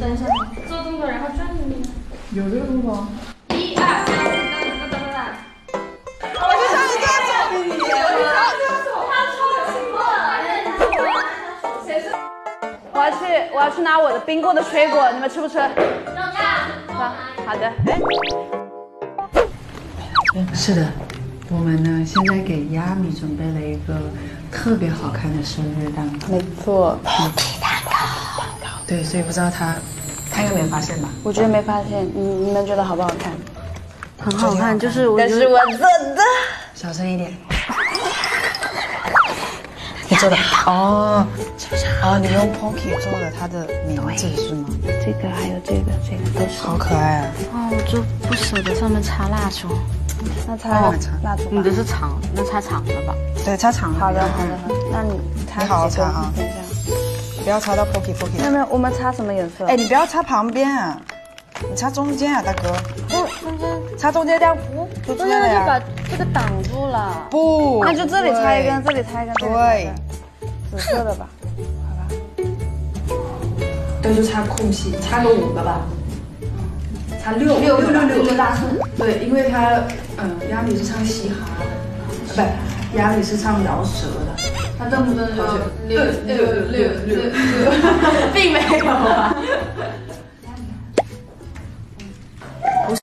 等一下，做动作然后转你。有这个动作？一二三四，等等等等等。我就想你这样做，你这样做，他超奇怪。谁是？我要去，我要去拿我的冰过的水果，你们吃不吃？让他。好，好的。哎，是的，我们呢现在给亚米准备了一个特别好看的生日蛋糕。没错，对，所以不知道他，他应该没发现吧？我觉得没发现。你你们觉得好不好看？很好看，就是我。但是我做的。小声一点。你做的哦，哦，你用 Pocky 做了他的名字是吗？这个还有这个，这个都是。好可爱啊！哦，我就不舍得上面插蜡烛。那插蜡烛。你的是长，那插长的吧？对，插长的。好的，好的，好的。那你插。你好好插啊！不要擦到 Pocky Pocky。没有没有，我们擦什么颜色？哎，你不要擦旁边啊，你擦中间啊，大哥。不，中间。擦中间这样不就出来了呀？就把这个挡住了。不。那就这里插一根，这里插一根。对。紫色的吧，好吧。对，就插空隙，插个五个吧。插六六六六六大寸。对，因为他嗯，亚米是唱嘻哈的，不是，亚米是唱饶舌的。他动不动就六六六六六，并没有啊。